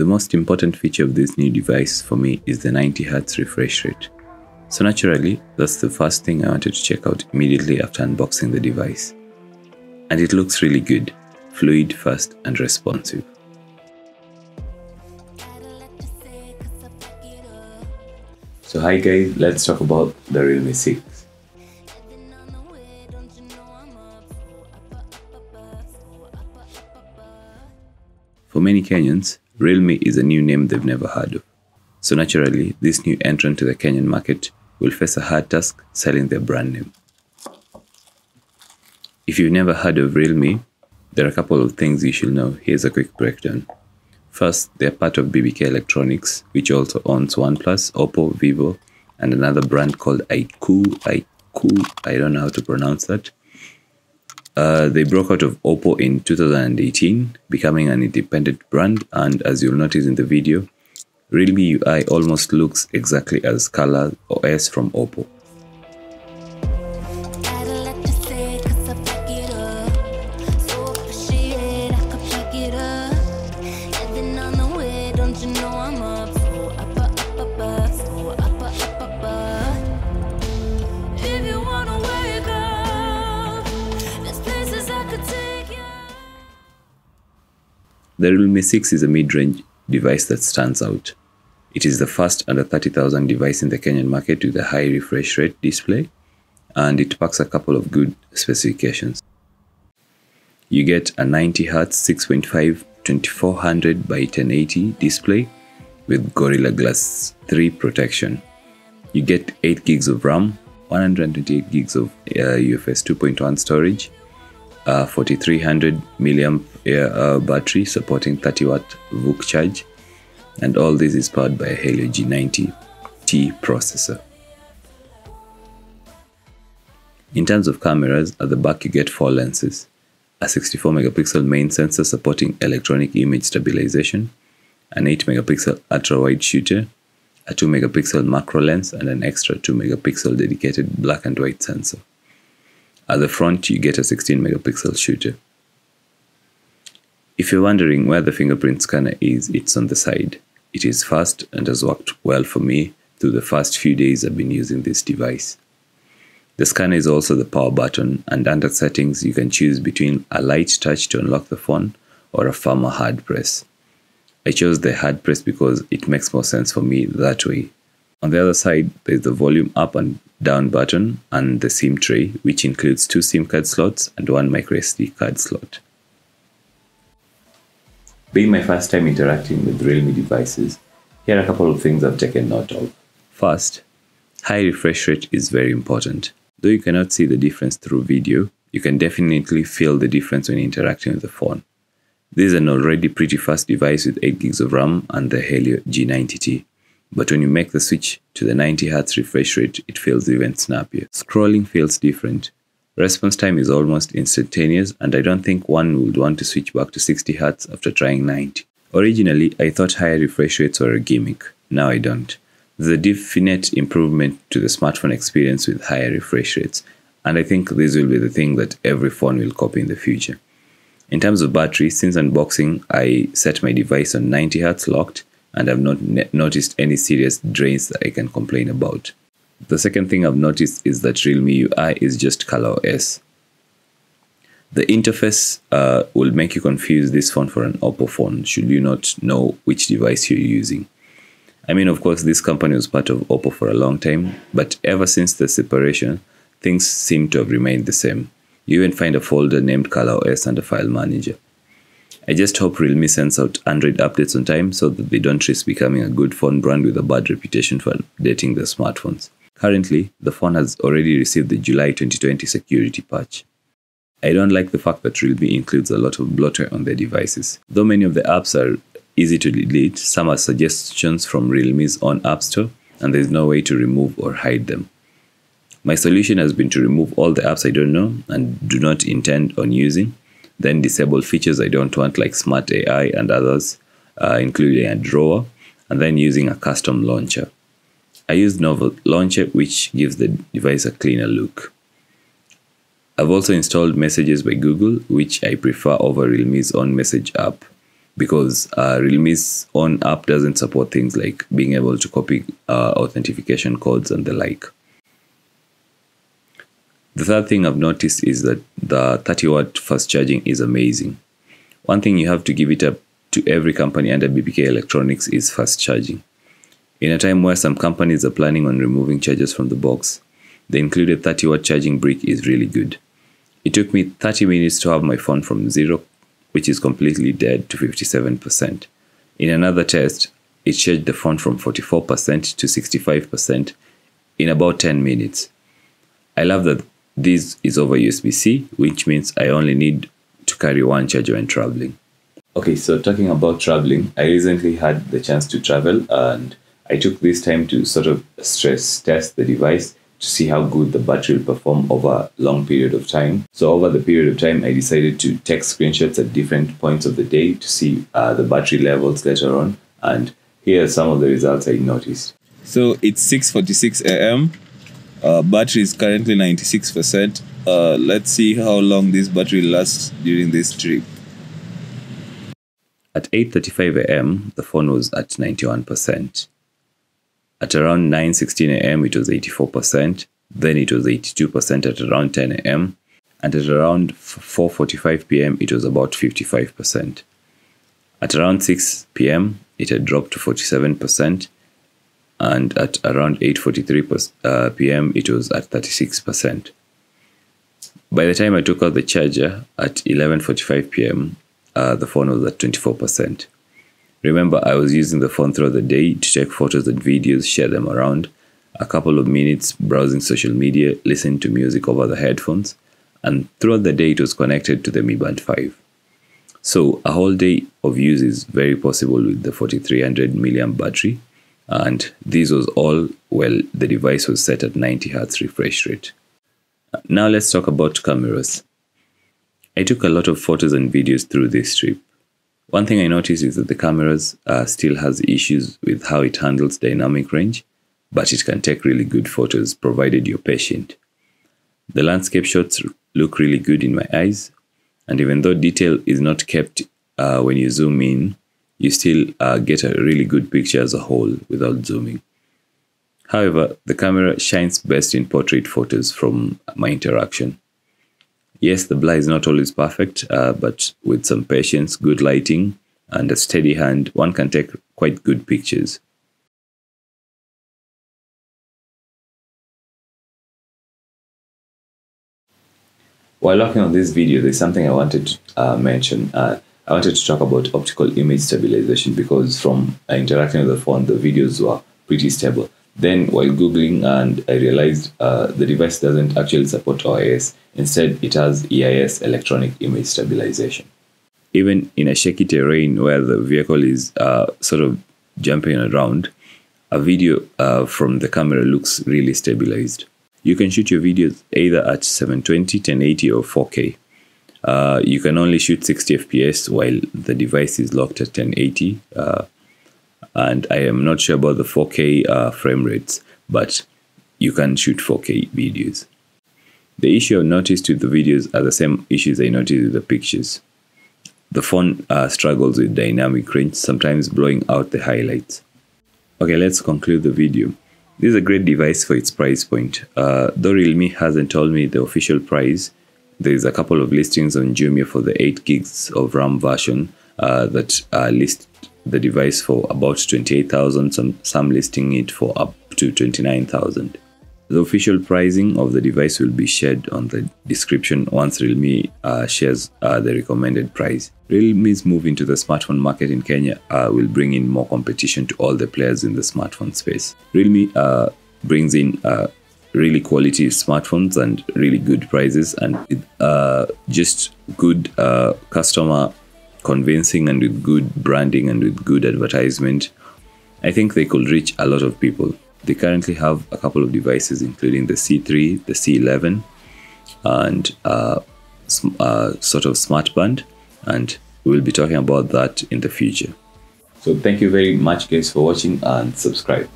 The most important feature of this new device for me is the 90Hz refresh rate. So naturally, that's the first thing I wanted to check out immediately after unboxing the device. And it looks really good, fluid, fast and responsive. So hi guys, let's talk about the Realme 6. For many Kenyans, Realme is a new name they've never heard of. So naturally, this new entrant to the Kenyan market will face a hard task selling their brand name. If you've never heard of Realme, there are a couple of things you should know. Here's a quick breakdown. First, they're part of BBK Electronics, which also owns OnePlus, Oppo, Vivo, and another brand called. Aiku, I don't know how to pronounce that. Uh, they broke out of Oppo in 2018, becoming an independent brand, and as you'll notice in the video, Realme UI almost looks exactly as Color OS from Oppo. The Realme 6 is a mid-range device that stands out. It is the first under 30,000 device in the Kenyan market with a high refresh rate display, and it packs a couple of good specifications. You get a 90Hz 6.5 2400 by 1080 display with Gorilla Glass 3 protection. You get 8 gigs of RAM, 128 gigs of uh, UFS 2.1 storage, a 4300 milliamp uh, battery supporting 30 watt VOOC charge, and all this is powered by a Helio G90T processor. In terms of cameras, at the back you get four lenses, a 64 megapixel main sensor supporting electronic image stabilization, an 8 megapixel ultra wide shooter, a 2 megapixel macro lens, and an extra 2 megapixel dedicated black and white sensor. At the front, you get a 16 megapixel shooter. If you're wondering where the fingerprint scanner is, it's on the side. It is fast and has worked well for me through the first few days I've been using this device. The scanner is also the power button, and under settings, you can choose between a light touch to unlock the phone or a firmer hard press. I chose the hard press because it makes more sense for me that way. On the other side, there's the volume up and down button and the SIM tray, which includes two SIM card slots and one microSD card slot. Being my first time interacting with Realme devices, here are a couple of things I've taken note of. First, high refresh rate is very important. Though you cannot see the difference through video, you can definitely feel the difference when interacting with the phone. This is an already pretty fast device with 8 gigs of RAM and the Helio G90T. But when you make the switch to the 90Hz refresh rate, it feels even snappier. Scrolling feels different. Response time is almost instantaneous, and I don't think one would want to switch back to 60Hz after trying 90. Originally, I thought higher refresh rates were a gimmick. Now I don't. There's a definite improvement to the smartphone experience with higher refresh rates, and I think this will be the thing that every phone will copy in the future. In terms of battery, since unboxing, I set my device on 90Hz locked, and I've not noticed any serious drains that I can complain about. The second thing I've noticed is that Realme UI is just ColorOS. The interface uh, will make you confuse this phone for an Oppo phone should you not know which device you're using. I mean, of course, this company was part of Oppo for a long time, but ever since the separation, things seem to have remained the same. You even find a folder named ColorOS under File Manager. I just hope Realme sends out Android updates on time so that they don't risk becoming a good phone brand with a bad reputation for updating their smartphones. Currently, the phone has already received the July 2020 security patch. I don't like the fact that Realme includes a lot of bloatware on their devices. Though many of the apps are easy to delete, some are suggestions from Realme's own App Store, and there's no way to remove or hide them. My solution has been to remove all the apps I don't know and do not intend on using, then disable features I don't want like Smart AI and others, uh, including a drawer, and then using a custom launcher. I use Nova Launcher, which gives the device a cleaner look. I've also installed Messages by Google, which I prefer over Realme's own message app. because uh, Realme's own app doesn't support things like being able to copy uh, authentication codes and the like. The third thing I've noticed is that the 30 watt fast charging is amazing. One thing you have to give it up to every company under BBK Electronics is fast charging. In a time where some companies are planning on removing chargers from the box, the included 30 watt charging brick is really good. It took me 30 minutes to have my phone from 0, which is completely dead, to 57%. In another test, it charged the phone from 44% to 65% in about 10 minutes. I love that this is over USB-C, which means I only need to carry one charger when traveling. Okay, so talking about traveling, I recently had the chance to travel and I took this time to sort of stress test the device to see how good the battery will perform over a long period of time. So over the period of time, I decided to take screenshots at different points of the day to see uh, the battery levels later on. And here are some of the results I noticed. So it's 6:46 a.m. Uh, battery is currently 96%. Uh, let's see how long this battery lasts during this trip. At 8:35 a.m., the phone was at 91%. At around 9:16 a.m., it was 84%. Then it was 82% at around 10 a.m. And at around 4:45 p.m., it was about 55%. At around 6 p.m., it had dropped to 47%, and at around 8:43 uh, p.m., it was at 36%. By the time I took out the charger at 11:45 p.m., uh, the phone was at 24%. Remember, I was using the phone throughout the day to take photos and videos, share them around, a couple of minutes browsing social media, listening to music over the headphones, and throughout the day it was connected to the Mi Band 5. So a whole day of use is very possible with the 4300 milliamp battery, and this was all while the device was set at 90 Hz refresh rate. Now let's talk about cameras. I took a lot of photos and videos through this trip. One thing I noticed is that the cameras uh, still has issues with how it handles dynamic range, but it can take really good photos provided you're patient. The landscape shots look really good in my eyes, and even though detail is not kept uh, when you zoom in, you still uh, get a really good picture as a whole without zooming. However, the camera shines best in portrait photos from my interaction. Yes, the blur is not always perfect, uh, but with some patience, good lighting, and a steady hand, one can take quite good pictures. While working on this video, there's something I wanted to uh, mention. Uh, I wanted to talk about optical image stabilization because from uh, interacting with the phone, the videos were pretty stable. Then, while Googling, and I realized uh, the device doesn't actually support OIS. Instead, it has EIS, electronic image stabilization. Even in a shaky terrain where the vehicle is uh, sort of jumping around, a video uh, from the camera looks really stabilized. You can shoot your videos either at 720, 1080, or 4K. Uh, you can only shoot 60 FPS while the device is locked at 1080. Uh, and I am not sure about the 4K uh, frame rates, but you can shoot 4K videos. The issue I noticed with the videos are the same issues I noticed with the pictures. The phone uh, struggles with dynamic range, sometimes blowing out the highlights. Okay, let's conclude the video. This is a great device for its price point. Uh, though Realme hasn't told me the official price, there is a couple of listings on Jumia for the 8 gigs of RAM version uh, that list the device for about 28,000, some, some listing it for up to 29,000. The official pricing of the device will be shared on the description once Realme uh, shares uh, the recommended price. Realme's move into the smartphone market in Kenya uh, will bring in more competition to all the players in the smartphone space. Realme uh, brings in uh, really quality smartphones and really good prices and uh, just good customer convincing and with good branding and with good advertisement, I think they could reach a lot of people. They currently have a couple of devices, including the C3, the C11, and uh, uh, sort of smart band, and we'll be talking about that in the future. So thank you very much guys for watching and subscribe.